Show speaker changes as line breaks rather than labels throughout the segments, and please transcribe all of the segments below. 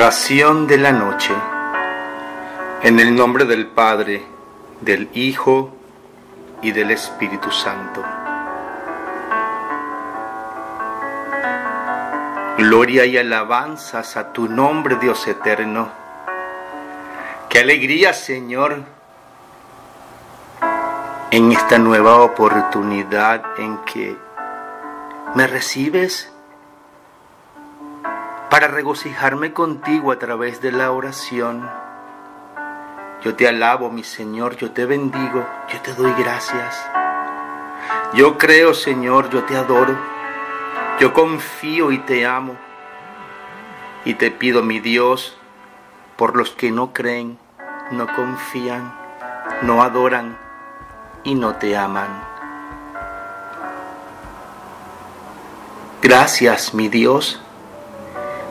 Oración de la noche. En el nombre del Padre, del Hijo y del Espíritu Santo. Gloria y alabanzas a tu nombre, Dios eterno. Qué alegría, Señor, en esta nueva oportunidad en que me recibes regocijarme contigo a través de la oración. Yo te alabo, mi Señor, yo te bendigo, yo te doy gracias. Yo creo, Señor, yo te adoro, yo confío y te amo. Y te pido, mi Dios, por los que no creen, no confían, no adoran y no te aman. Gracias, mi Dios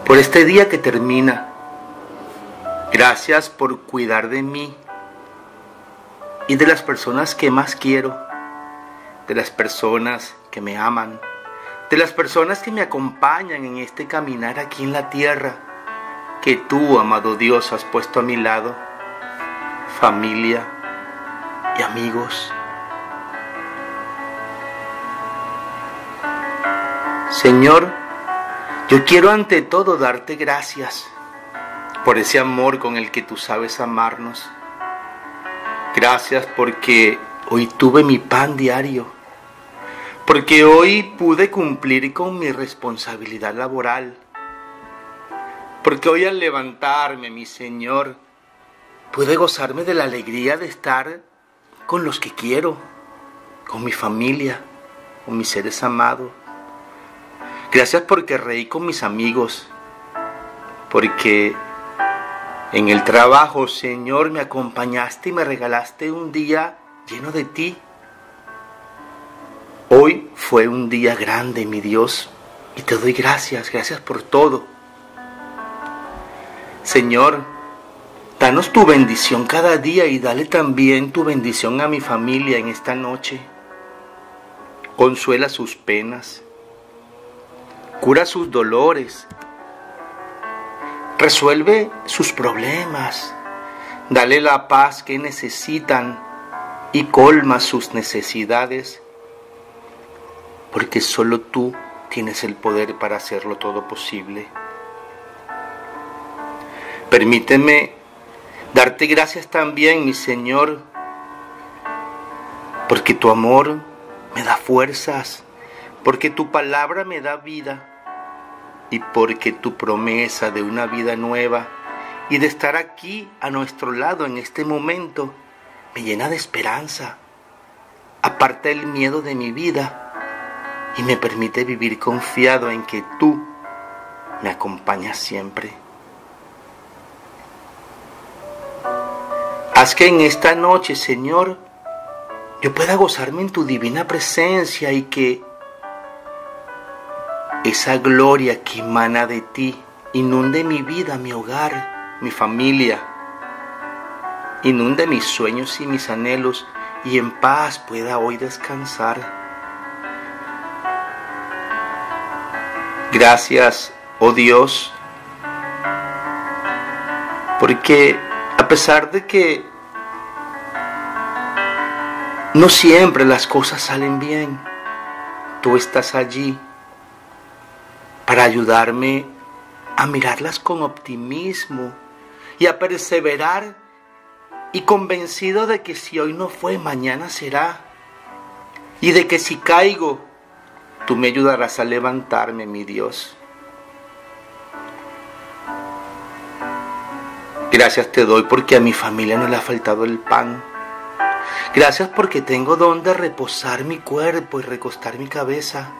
por este día que termina. Gracias por cuidar de mí y de las personas que más quiero, de las personas que me aman, de las personas que me acompañan en este caminar aquí en la tierra, que tú, amado Dios, has puesto a mi lado, familia y amigos. Señor, yo quiero ante todo darte gracias por ese amor con el que tú sabes amarnos. Gracias porque hoy tuve mi pan diario, porque hoy pude cumplir con mi responsabilidad laboral, porque hoy al levantarme, mi Señor, pude gozarme de la alegría de estar con los que quiero, con mi familia, con mis seres amados. Gracias porque reí con mis amigos, porque en el trabajo, Señor, me acompañaste y me regalaste un día lleno de ti. Hoy fue un día grande, mi Dios, y te doy gracias, gracias por todo. Señor, danos tu bendición cada día y dale también tu bendición a mi familia en esta noche. Consuela sus penas cura sus dolores, resuelve sus problemas, dale la paz que necesitan y colma sus necesidades, porque solo tú tienes el poder para hacerlo todo posible. Permíteme darte gracias también, mi Señor, porque tu amor me da fuerzas porque tu palabra me da vida y porque tu promesa de una vida nueva y de estar aquí a nuestro lado en este momento me llena de esperanza, aparta el miedo de mi vida y me permite vivir confiado en que tú me acompañas siempre. Haz que en esta noche, Señor, yo pueda gozarme en tu divina presencia y que esa gloria que emana de ti inunde mi vida, mi hogar, mi familia. Inunde mis sueños y mis anhelos y en paz pueda hoy descansar. Gracias, oh Dios, porque a pesar de que no siempre las cosas salen bien, tú estás allí para ayudarme a mirarlas con optimismo y a perseverar y convencido de que si hoy no fue, mañana será. Y de que si caigo, tú me ayudarás a levantarme, mi Dios. Gracias te doy porque a mi familia no le ha faltado el pan. Gracias porque tengo donde reposar mi cuerpo y recostar mi cabeza.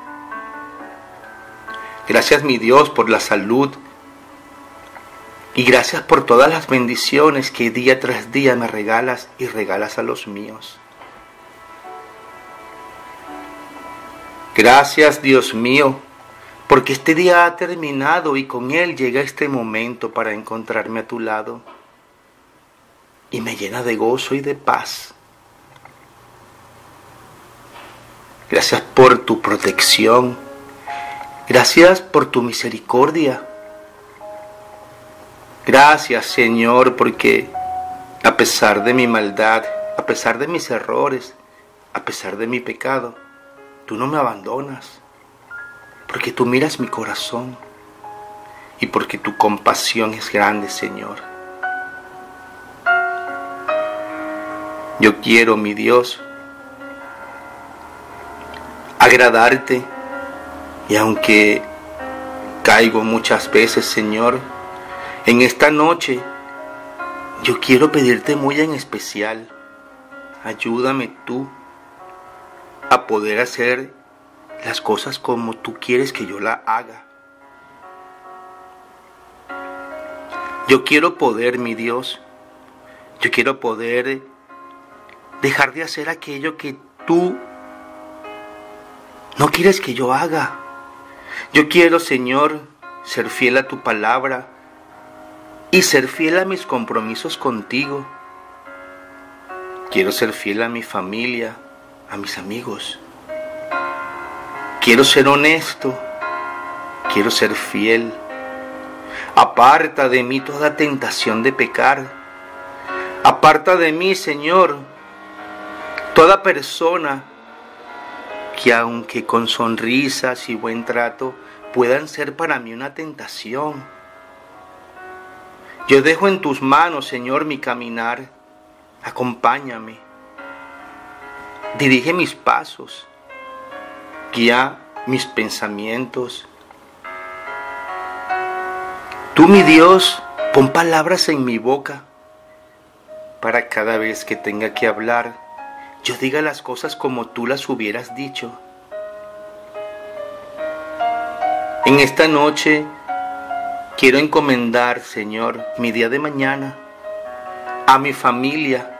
Gracias mi Dios por la salud. Y gracias por todas las bendiciones que día tras día me regalas y regalas a los míos. Gracias Dios mío, porque este día ha terminado y con él llega este momento para encontrarme a tu lado. Y me llena de gozo y de paz. Gracias por tu protección Gracias por tu misericordia. Gracias Señor porque a pesar de mi maldad, a pesar de mis errores, a pesar de mi pecado, tú no me abandonas. Porque tú miras mi corazón y porque tu compasión es grande, Señor. Yo quiero, mi Dios, agradarte y aunque caigo muchas veces, Señor, en esta noche yo quiero pedirte muy en especial, ayúdame tú a poder hacer las cosas como tú quieres que yo la haga. Yo quiero poder, mi Dios, yo quiero poder dejar de hacer aquello que tú no quieres que yo haga. Yo quiero, Señor, ser fiel a tu palabra y ser fiel a mis compromisos contigo. Quiero ser fiel a mi familia, a mis amigos. Quiero ser honesto, quiero ser fiel. Aparta de mí toda tentación de pecar. Aparta de mí, Señor, toda persona que aunque con sonrisas y buen trato puedan ser para mí una tentación yo dejo en tus manos, Señor, mi caminar. Acompáñame. Dirige mis pasos. Guía mis pensamientos. Tú, mi Dios, pon palabras en mi boca para cada vez que tenga que hablar, yo diga las cosas como tú las hubieras dicho. En esta noche Quiero encomendar, Señor, mi día de mañana a mi familia,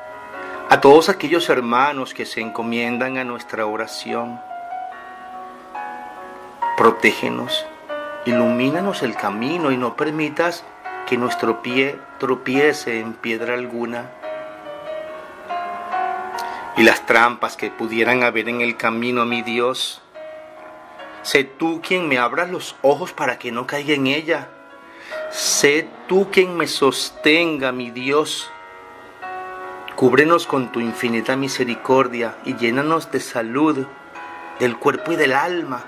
a todos aquellos hermanos que se encomiendan a nuestra oración. Protégenos, ilumínanos el camino y no permitas que nuestro pie tropiece en piedra alguna. Y las trampas que pudieran haber en el camino, mi Dios, sé tú quien me abra los ojos para que no caiga en ella Sé tú quien me sostenga, mi Dios. Cúbrenos con tu infinita misericordia y llénanos de salud del cuerpo y del alma.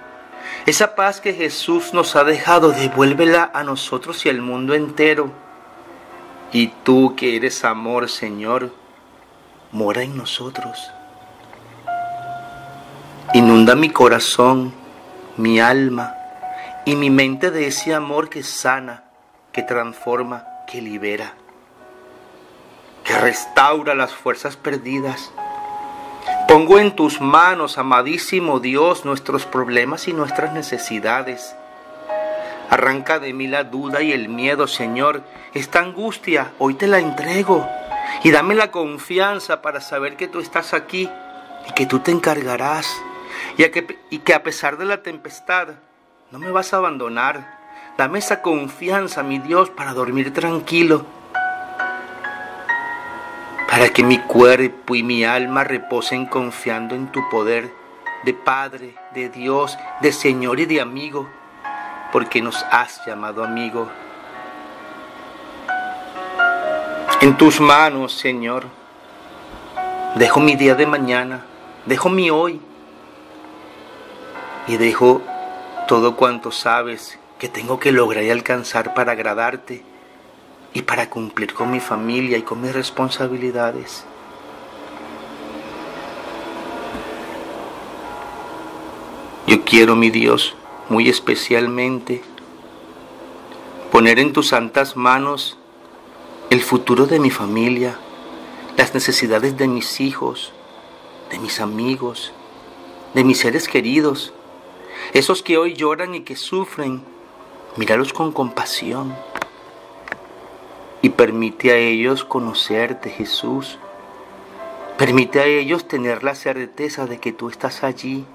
Esa paz que Jesús nos ha dejado, devuélvela a nosotros y al mundo entero. Y tú que eres amor, Señor, mora en nosotros. Inunda mi corazón, mi alma y mi mente de ese amor que sana que transforma, que libera, que restaura las fuerzas perdidas. Pongo en tus manos, amadísimo Dios, nuestros problemas y nuestras necesidades. Arranca de mí la duda y el miedo, Señor. Esta angustia hoy te la entrego. Y dame la confianza para saber que tú estás aquí y que tú te encargarás. Y, que, y que a pesar de la tempestad, no me vas a abandonar Dame esa confianza, mi Dios, para dormir tranquilo. Para que mi cuerpo y mi alma reposen confiando en tu poder de Padre, de Dios, de Señor y de amigo, porque nos has llamado amigo. En tus manos, Señor, dejo mi día de mañana, dejo mi hoy. Y dejo todo cuanto sabes que tengo que lograr y alcanzar para agradarte y para cumplir con mi familia y con mis responsabilidades. Yo quiero, mi Dios, muy especialmente, poner en tus santas manos el futuro de mi familia, las necesidades de mis hijos, de mis amigos, de mis seres queridos, esos que hoy lloran y que sufren Míralos con compasión y permite a ellos conocerte, Jesús. Permite a ellos tener la certeza de que tú estás allí.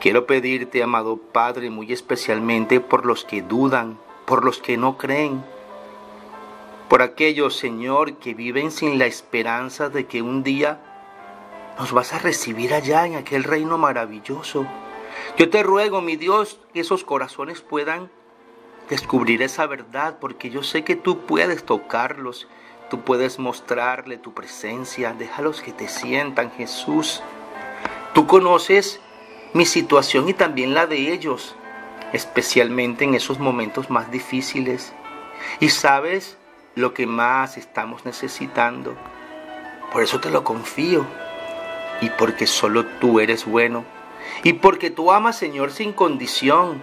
Quiero pedirte, amado Padre, muy especialmente por los que dudan, por los que no creen, por aquellos, Señor, que viven sin la esperanza de que un día nos vas a recibir allá en aquel reino maravilloso yo te ruego, mi Dios, que esos corazones puedan descubrir esa verdad, porque yo sé que tú puedes tocarlos, tú puedes mostrarle tu presencia, déjalos que te sientan, Jesús. Tú conoces mi situación y también la de ellos, especialmente en esos momentos más difíciles. Y sabes lo que más estamos necesitando. Por eso te lo confío. Y porque solo tú eres bueno. Y porque tú amas, Señor, sin condición.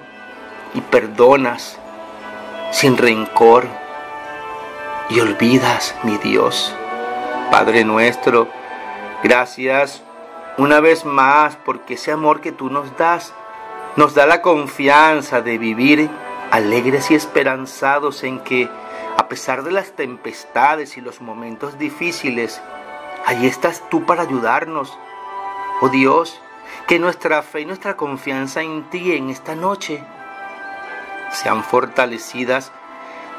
Y perdonas sin rencor. Y olvidas, mi Dios. Padre nuestro, gracias una vez más porque ese amor que tú nos das nos da la confianza de vivir alegres y esperanzados en que a pesar de las tempestades y los momentos difíciles, allí estás tú para ayudarnos. Oh Dios, que nuestra fe y nuestra confianza en ti en esta noche sean fortalecidas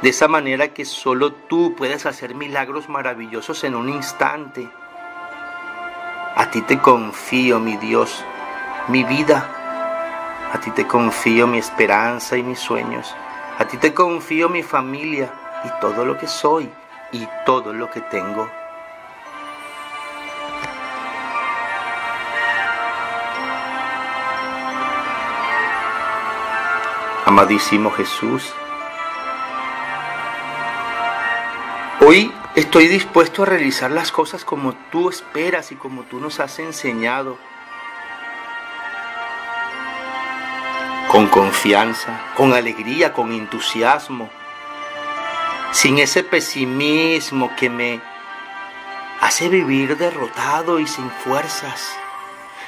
de esa manera que solo tú puedes hacer milagros maravillosos en un instante. A ti te confío, mi Dios, mi vida. A ti te confío mi esperanza y mis sueños. A ti te confío mi familia y todo lo que soy y todo lo que tengo. Amadísimo Jesús, hoy estoy dispuesto a realizar las cosas como tú esperas y como tú nos has enseñado. Con confianza, con alegría, con entusiasmo sin ese pesimismo que me hace vivir derrotado y sin fuerzas.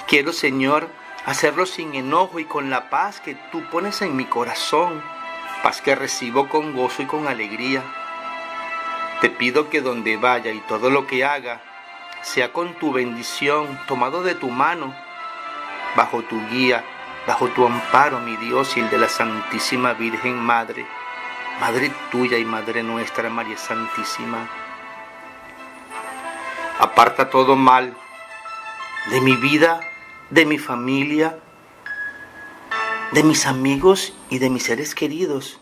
Quiero, Señor, hacerlo sin enojo y con la paz que tú pones en mi corazón, paz que recibo con gozo y con alegría. Te pido que donde vaya y todo lo que haga sea con tu bendición, tomado de tu mano, bajo tu guía, bajo tu amparo, mi Dios, y el de la Santísima Virgen Madre Madre tuya y Madre nuestra, María Santísima, aparta todo mal de mi vida, de mi familia, de mis amigos y de mis seres queridos.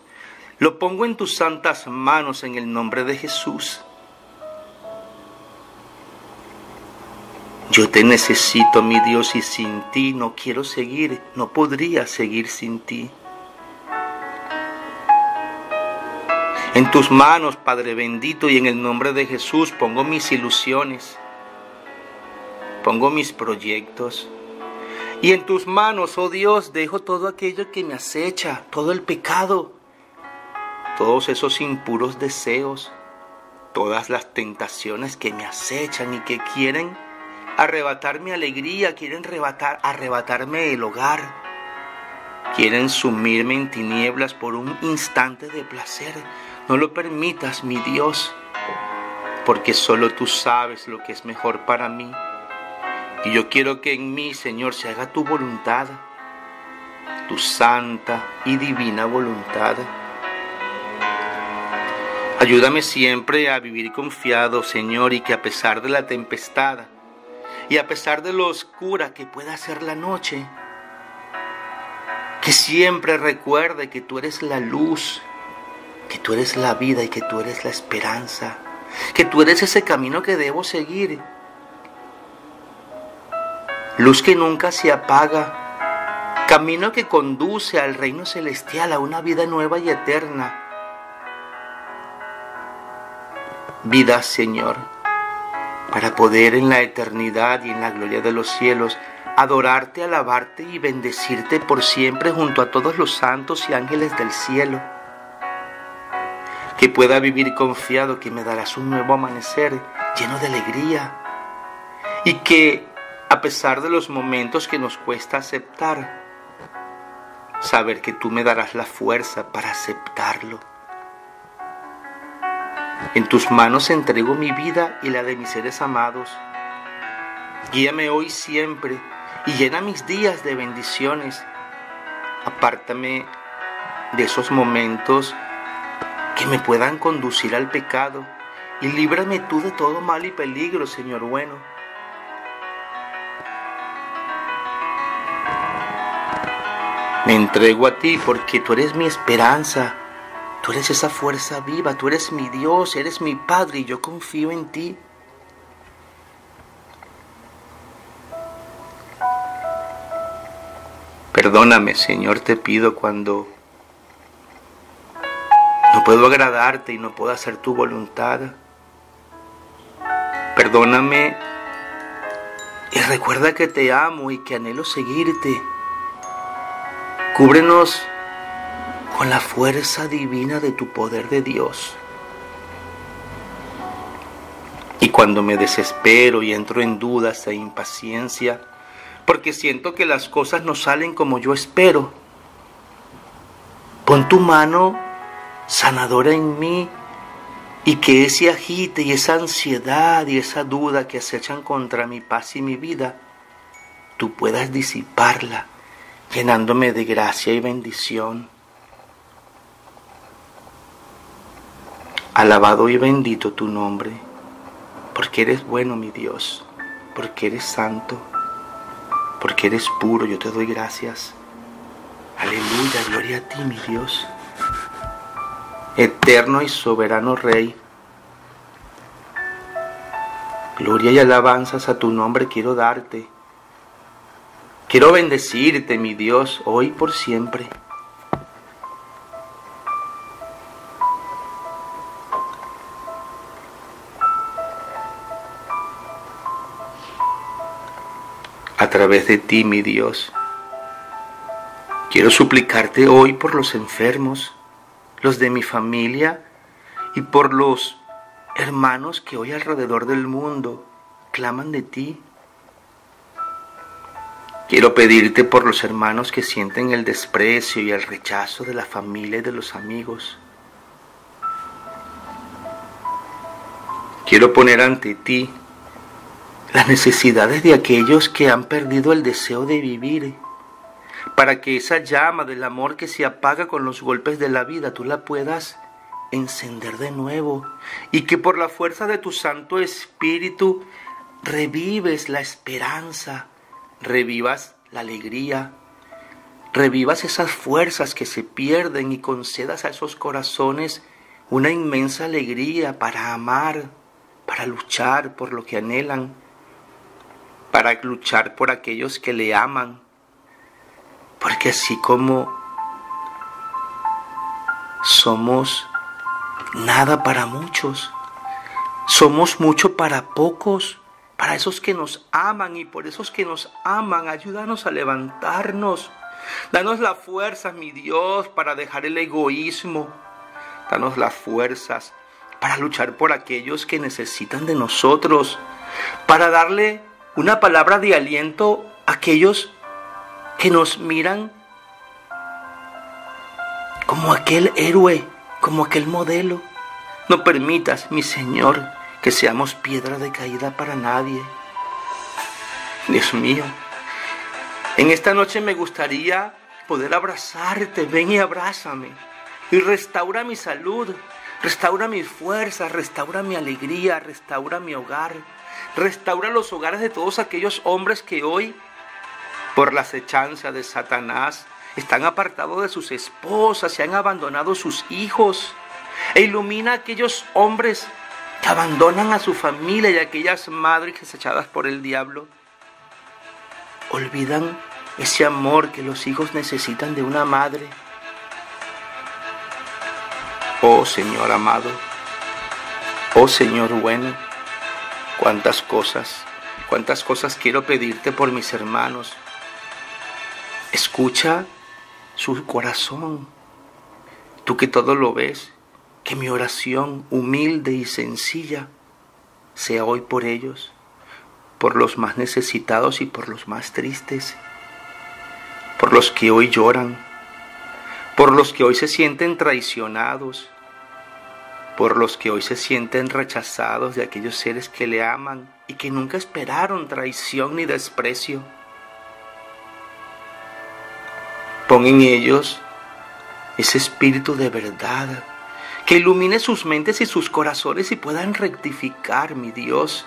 Lo pongo en tus santas manos en el nombre de Jesús. Yo te necesito, mi Dios, y sin ti no quiero seguir, no podría seguir sin ti. En tus manos, Padre bendito, y en el nombre de Jesús pongo mis ilusiones, pongo mis proyectos. Y en tus manos, oh Dios, dejo todo aquello que me acecha, todo el pecado, todos esos impuros deseos, todas las tentaciones que me acechan y que quieren arrebatar mi alegría, quieren arrebatar, arrebatarme el hogar, quieren sumirme en tinieblas por un instante de placer no lo permitas, mi Dios, porque solo tú sabes lo que es mejor para mí. Y yo quiero que en mí, Señor, se haga tu voluntad, tu santa y divina voluntad. Ayúdame siempre a vivir confiado, Señor, y que a pesar de la tempestad y a pesar de lo oscura que pueda ser la noche, que siempre recuerde que tú eres la luz que tú eres la vida y que tú eres la esperanza, que tú eres ese camino que debo seguir. Luz que nunca se apaga, camino que conduce al reino celestial, a una vida nueva y eterna. Vida, Señor, para poder en la eternidad y en la gloria de los cielos adorarte, alabarte y bendecirte por siempre junto a todos los santos y ángeles del cielo que pueda vivir confiado que me darás un nuevo amanecer lleno de alegría y que a pesar de los momentos que nos cuesta aceptar, saber que tú me darás la fuerza para aceptarlo. En tus manos entrego mi vida y la de mis seres amados. Guíame hoy siempre y llena mis días de bendiciones. Apártame de esos momentos que me puedan conducir al pecado, y líbrame tú de todo mal y peligro, Señor bueno. Me entrego a ti porque tú eres mi esperanza, Tú eres esa fuerza viva, tú eres mi Dios, eres mi Padre y yo confío en ti. Perdóname, Señor, te pido cuando puedo agradarte y no puedo hacer tu voluntad. Perdóname y recuerda que te amo y que anhelo seguirte. Cúbrenos con la fuerza divina de tu poder de Dios. Y cuando me desespero y entro en dudas e impaciencia, porque siento que las cosas no salen como yo espero, pon tu mano sanadora en mí y que ese agite y esa ansiedad y esa duda que acechan contra mi paz y mi vida, tú puedas disiparla, llenándome de gracia y bendición. Alabado y bendito tu nombre, porque eres bueno, mi Dios, porque eres santo, porque eres puro, yo te doy gracias. Aleluya, gloria a ti, mi Dios. Eterno y soberano Rey, gloria y alabanzas a tu nombre quiero darte. Quiero bendecirte, mi Dios, hoy por siempre. a través de ti, mi Dios. Quiero suplicarte hoy por los enfermos, los de mi familia y por los hermanos que hoy alrededor del mundo claman de ti. Quiero pedirte por los hermanos que sienten el desprecio y el rechazo de la familia y de los amigos. Quiero poner ante ti las necesidades de aquellos que han perdido el deseo de vivir, para que esa llama del amor que se apaga con los golpes de la vida tú la puedas encender de nuevo y que por la fuerza de tu Santo Espíritu revives la esperanza, revivas la alegría, revivas esas fuerzas que se pierden y concedas a esos corazones una inmensa alegría para amar, para luchar por lo que anhelan para luchar por aquellos que le aman. Porque así como somos nada para muchos, somos mucho para pocos, para esos que nos aman y por esos que nos aman, ayúdanos a levantarnos. Danos la fuerza, mi Dios, para dejar el egoísmo. Danos las fuerzas para luchar por aquellos que necesitan de nosotros, para darle una palabra de aliento a aquellos que nos miran como aquel héroe, como aquel modelo. No permitas, mi Señor, que seamos piedra de caída para nadie. Dios mío, en esta noche me gustaría poder abrazarte. Ven y abrázame. Y restaura mi salud, restaura mis fuerzas, restaura mi alegría, restaura mi hogar. Restaura los hogares de todos aquellos hombres que hoy, por la acechanza de Satanás, están apartados de sus esposas y han abandonado sus hijos. E ilumina a aquellos hombres que abandonan a su familia y a aquellas madres desechadas por el diablo. Olvidan ese amor que los hijos necesitan de una madre. Oh Señor amado, oh Señor bueno, Cuántas cosas, cuántas cosas quiero pedirte por mis hermanos. Escucha su corazón. Tú que todo lo ves, que mi oración humilde y sencilla sea hoy por ellos, por los más necesitados y por los más tristes, por los que hoy lloran, por los que hoy se sienten traicionados, por los que hoy se sienten rechazados de aquellos seres que le aman y que nunca esperaron traición ni desprecio. Pon en ellos ese espíritu de verdad que ilumine sus mentes y sus corazones y puedan rectificar, mi Dios,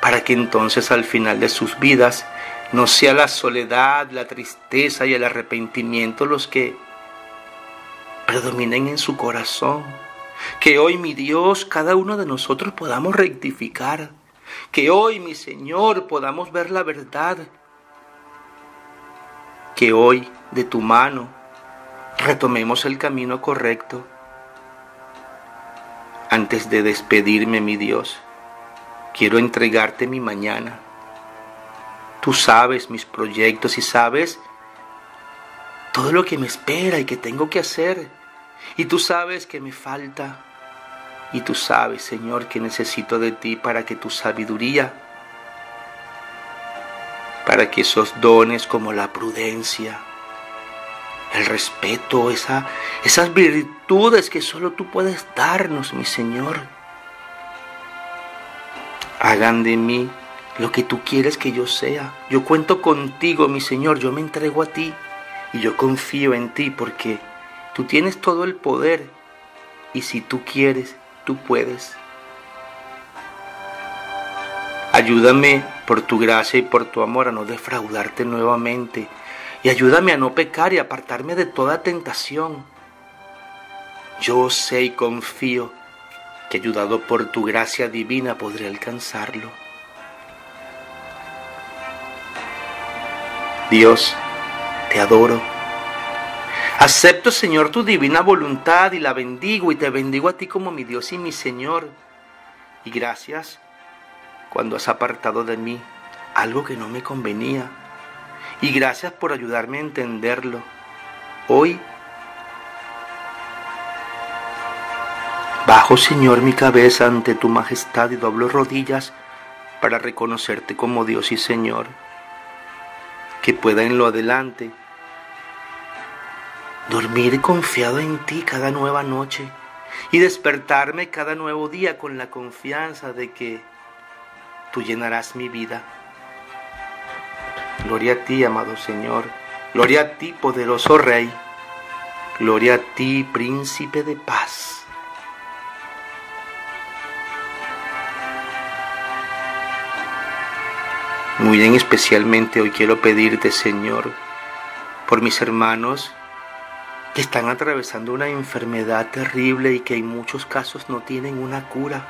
para que entonces al final de sus vidas no sea la soledad, la tristeza y el arrepentimiento los que predominen en su corazón. Que hoy, mi Dios, cada uno de nosotros podamos rectificar. Que hoy, mi Señor, podamos ver la verdad. Que hoy, de tu mano, retomemos el camino correcto. Antes de despedirme, mi Dios, quiero entregarte mi mañana. Tú sabes mis proyectos y sabes todo lo que me espera y que tengo que hacer. Y tú sabes que me falta. Y tú sabes, Señor, que necesito de ti para que tu sabiduría, para que esos dones como la prudencia, el respeto, esa, esas virtudes que solo tú puedes darnos, mi Señor. Hagan de mí lo que tú quieres que yo sea. Yo cuento contigo, mi Señor, yo me entrego a ti y yo confío en ti porque tú tienes todo el poder y si tú quieres, tú puedes. Ayúdame por tu gracia y por tu amor a no defraudarte nuevamente y ayúdame a no pecar y apartarme de toda tentación. Yo sé y confío que ayudado por tu gracia divina podré alcanzarlo. Dios, te adoro. Acepto, Señor, tu divina voluntad y la bendigo y te bendigo a ti como mi Dios y mi Señor. Y gracias cuando has apartado de mí algo que no me convenía y gracias por ayudarme a entenderlo. Hoy bajo, Señor, mi cabeza ante tu majestad y doblo rodillas para reconocerte como Dios y Señor. Que pueda en lo adelante dormir confiado en ti cada nueva noche y despertarme cada nuevo día con la confianza de que tú llenarás mi vida Gloria a ti, amado Señor. Gloria a ti, poderoso Rey. Gloria a ti, príncipe de paz. Muy bien, especialmente hoy quiero pedirte, Señor, por mis hermanos que están atravesando una enfermedad terrible y que en muchos casos no tienen una cura.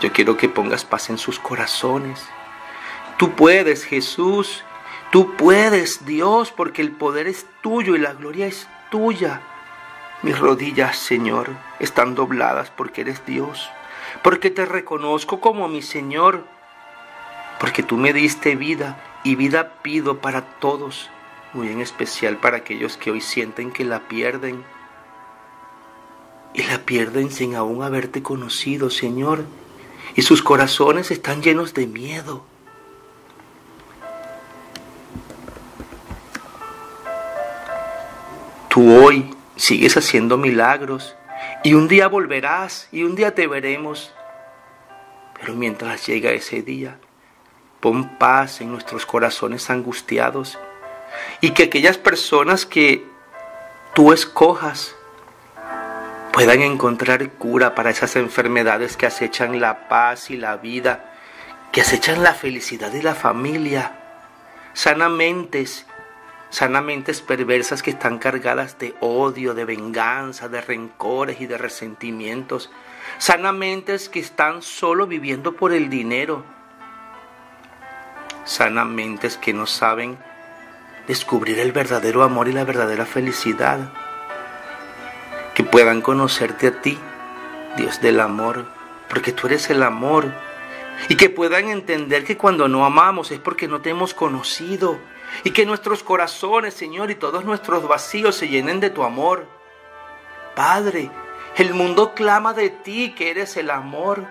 Yo quiero que pongas paz en sus corazones Tú puedes, Jesús. Tú puedes, Dios, porque el poder es tuyo y la gloria es tuya. Mis rodillas, Señor, están dobladas porque eres Dios, porque te reconozco como mi Señor, porque tú me diste vida y vida pido para todos, muy en especial para aquellos que hoy sienten que la pierden y la pierden sin aún haberte conocido, Señor, y sus corazones están llenos de miedo Tú hoy sigues haciendo milagros y un día volverás y un día te veremos. Pero mientras llega ese día, pon paz en nuestros corazones angustiados y que aquellas personas que tú escojas puedan encontrar cura para esas enfermedades que acechan la paz y la vida, que acechan la felicidad y la familia. Sana mentes sanamente perversas que están cargadas de odio, de venganza, de rencores y de resentimientos, sanamente que están solo viviendo por el dinero, sanamente que no saben descubrir el verdadero amor y la verdadera felicidad, que puedan conocerte a ti, Dios del amor, porque tú eres el amor, y que puedan entender que cuando no amamos es porque no te hemos conocido, y que nuestros corazones, Señor, y todos nuestros vacíos se llenen de tu amor. Padre, el mundo clama de ti, que eres el amor.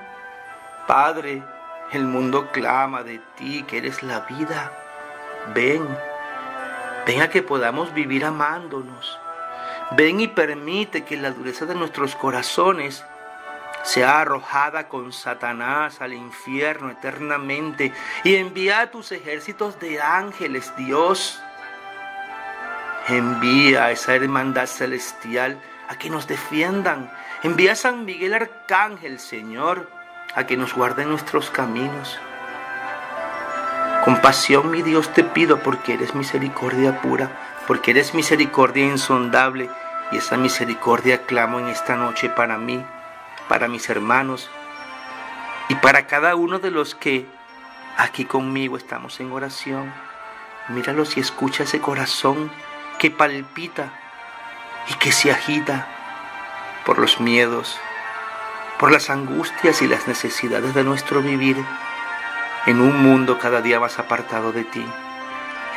Padre, el mundo clama de ti, que eres la vida. Ven, ven a que podamos vivir amándonos. Ven y permite que la dureza de nuestros corazones sea arrojada con Satanás al infierno eternamente y envía a tus ejércitos de ángeles, Dios. Envía a esa hermandad celestial a que nos defiendan. Envía a San Miguel Arcángel, Señor, a que nos guarde nuestros caminos. Compasión, mi Dios, te pido porque eres misericordia pura, porque eres misericordia insondable Y esa misericordia clamo en esta noche para mí, para mis hermanos y para cada uno de los que aquí conmigo estamos en oración. Míralos y escucha ese corazón que palpita y que se agita por los miedos, por las angustias y las necesidades de nuestro vivir en un mundo cada día más apartado de ti.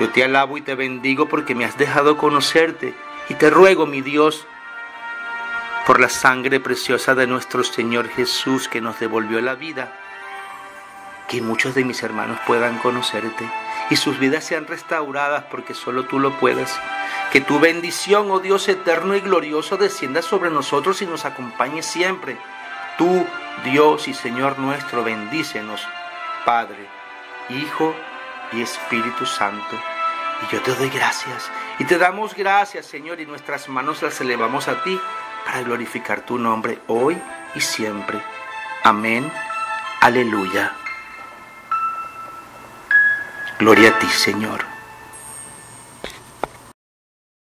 Yo te alabo y te bendigo porque me has dejado conocerte y te ruego, mi Dios, por la sangre preciosa de nuestro Señor Jesús que nos devolvió la vida, que muchos de mis hermanos puedan conocerte y sus vidas sean restauradas porque solo tú lo puedes. Que tu bendición, oh Dios eterno y glorioso, descienda sobre nosotros y nos acompañe siempre. Tú, Dios y Señor nuestro, bendícenos, Padre, Hijo y Espíritu Santo. Y yo te doy gracias. Y te damos gracias, Señor, y nuestras manos las elevamos a ti para glorificar tu nombre hoy y siempre. Amén. Aleluya. Gloria a ti, Señor.